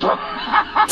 哈哈哈哈。